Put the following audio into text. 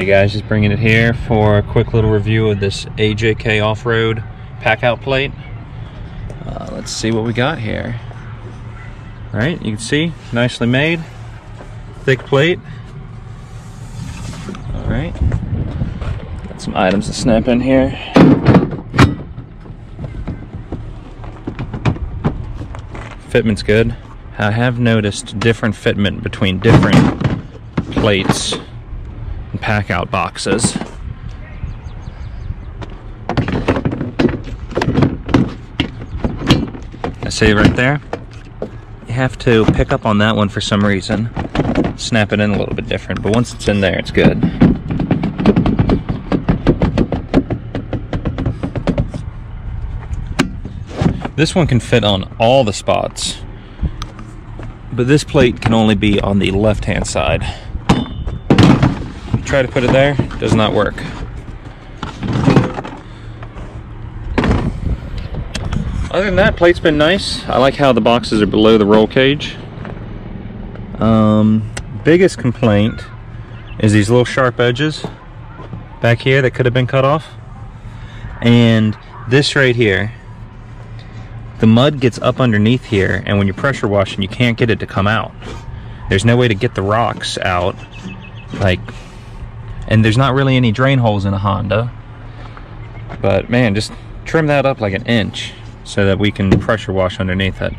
Hey guys, just bringing it here for a quick little review of this AJK off-road pack out plate. Uh, let's see what we got here. All right, you can see, nicely made, thick plate. All right, got some items to snap in here. Fitment's good. I have noticed different fitment between different plates and pack out boxes. I say right there, you have to pick up on that one for some reason. Snap it in a little bit different, but once it's in there, it's good. This one can fit on all the spots, but this plate can only be on the left-hand side try to put it there, does not work. Other than that, plate's been nice. I like how the boxes are below the roll cage. Um, biggest complaint is these little sharp edges back here that could have been cut off. And this right here, the mud gets up underneath here and when you're pressure washing, you can't get it to come out. There's no way to get the rocks out. Like, and there's not really any drain holes in a Honda. But man, just trim that up like an inch so that we can pressure wash underneath it.